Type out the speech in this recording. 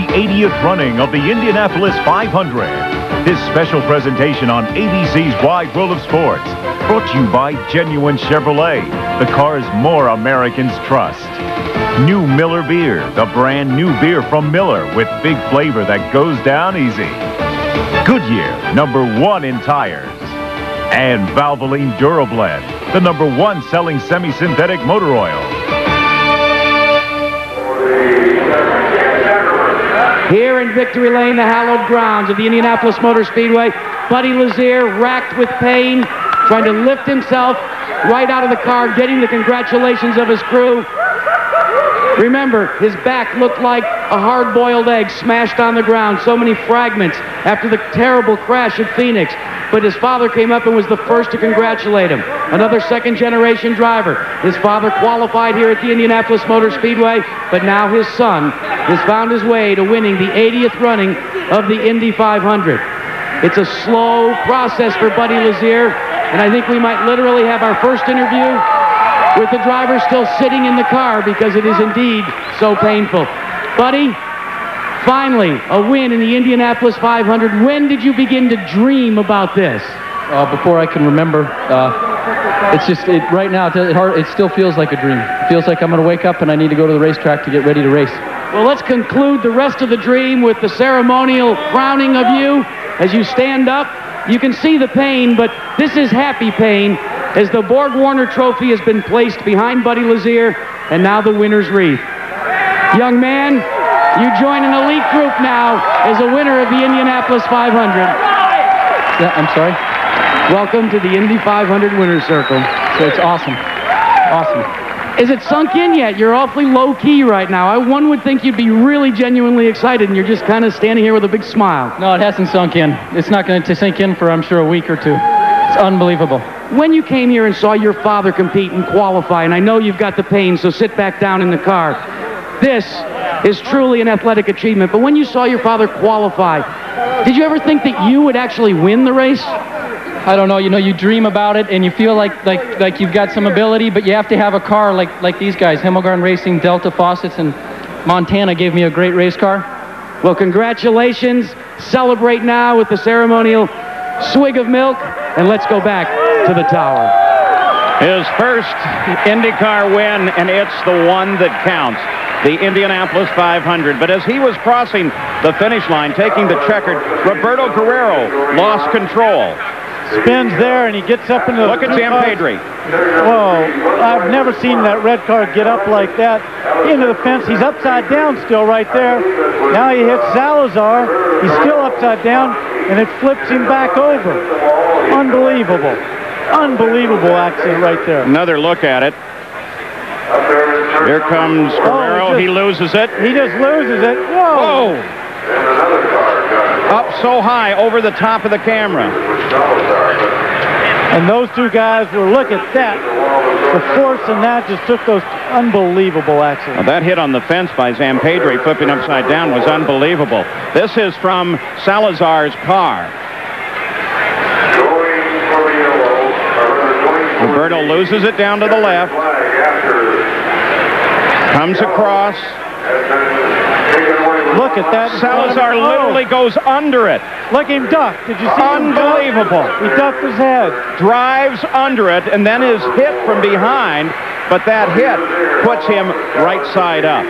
the 80th running of the Indianapolis 500. This special presentation on ABC's Wide World of Sports, brought to you by Genuine Chevrolet, the cars more Americans trust. New Miller Beer, the brand new beer from Miller with big flavor that goes down easy. Goodyear, number one in tires. And Valvoline Durablend, the number one selling semi-synthetic motor oil. Here in Victory Lane, the hallowed grounds of the Indianapolis Motor Speedway, Buddy Lazier, racked with pain, trying to lift himself right out of the car, getting the congratulations of his crew. Remember, his back looked like a hard-boiled egg smashed on the ground, so many fragments after the terrible crash at Phoenix. But his father came up and was the first to congratulate him. Another second-generation driver. His father qualified here at the Indianapolis Motor Speedway, but now his son has found his way to winning the 80th running of the Indy 500. It's a slow process for Buddy Lazier, and I think we might literally have our first interview with the driver still sitting in the car because it is indeed so painful. Buddy, finally, a win in the Indianapolis 500. When did you begin to dream about this? Uh, before I can remember, uh, it's just it, right now. It, it, hard, it still feels like a dream. It feels like I'm going to wake up and I need to go to the racetrack to get ready to race. Well, let's conclude the rest of the dream with the ceremonial crowning of you as you stand up. You can see the pain, but this is happy pain as the Borg Warner Trophy has been placed behind Buddy Lazier and now the winner's wreath. Young man, you join an elite group now as a winner of the Indianapolis 500. Yeah, I'm sorry. Welcome to the Indy 500 winner's circle. So it's awesome. Awesome. Is it sunk in yet? You're awfully low key right now. I, one would think you'd be really genuinely excited, and you're just kind of standing here with a big smile. No, it hasn't sunk in. It's not going to sink in for, I'm sure, a week or two. It's unbelievable. When you came here and saw your father compete and qualify, and I know you've got the pain, so sit back down in the car. This is truly an athletic achievement. But when you saw your father qualify, did you ever think that you would actually win the race? I don't know. You know, you dream about it and you feel like like like you've got some ability, but you have to have a car like like these guys, Hemelgarn Racing, Delta Faucets, and Montana gave me a great race car. Well, congratulations. Celebrate now with the ceremonial swig of milk, and let's go back to the tower. His first IndyCar win, and it's the one that counts. The Indianapolis 500. But as he was crossing the finish line, taking the checkered, Roberto Guerrero lost control spins there and he gets up into the Look at Zampedri. Whoa, I've never seen that red car get up like that into the fence. He's upside down still right there. Now he hits Salazar. He's still upside down and it flips him back over. Unbelievable. Unbelievable accident right there. Another look at it. Here comes oh, Guerrero. Oh, just, he loses it. He just loses it. Whoa. Whoa. Up so high over the top of the camera. And those two guys were, look at that. The force in that just took those unbelievable accidents. Well, that hit on the fence by Zampedri flipping upside down was unbelievable. This is from Salazar's car. Roberto loses it down to the left. Comes across. Look at that. Salazar oh. literally goes under it. Look him duck. Did you see Unbelievable. He ducked his head. Drives under it and then is hit from behind, but that hit puts him right side up.